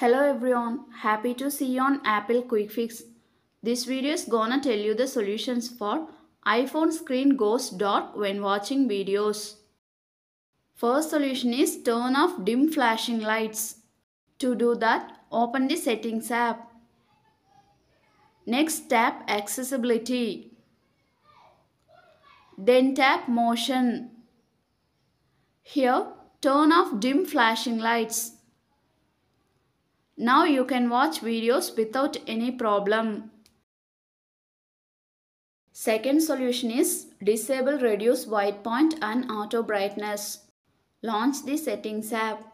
Hello everyone, happy to see you on Apple Quick Fix. This video is gonna tell you the solutions for iPhone screen goes dark when watching videos. First solution is turn off dim flashing lights. To do that, open the settings app. Next tap accessibility. Then tap motion. Here, turn off dim flashing lights. Now you can watch videos without any problem. Second solution is disable reduce white point and auto brightness. Launch the settings app.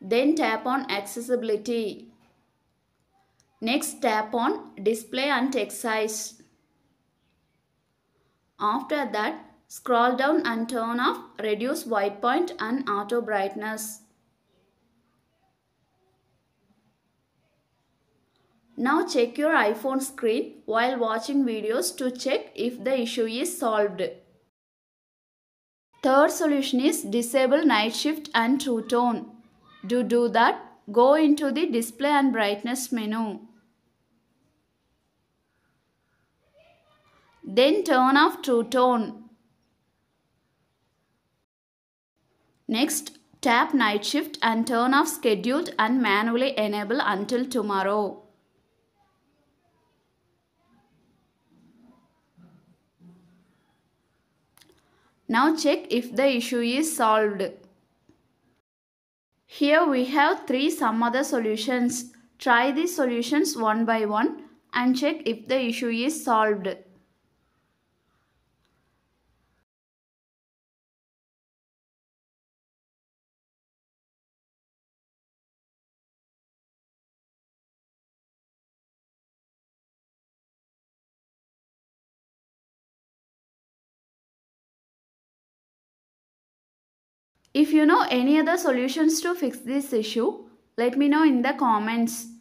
Then tap on accessibility. Next tap on display and text size. After that scroll down and turn off reduce white point and auto brightness. Now check your iPhone screen while watching videos to check if the issue is solved. Third solution is disable night shift and true tone. To do that, go into the display and brightness menu. Then turn off true tone. Next, tap night shift and turn off scheduled and manually enable until tomorrow. Now check if the issue is solved. Here we have three some other solutions. Try these solutions one by one and check if the issue is solved. If you know any other solutions to fix this issue, let me know in the comments.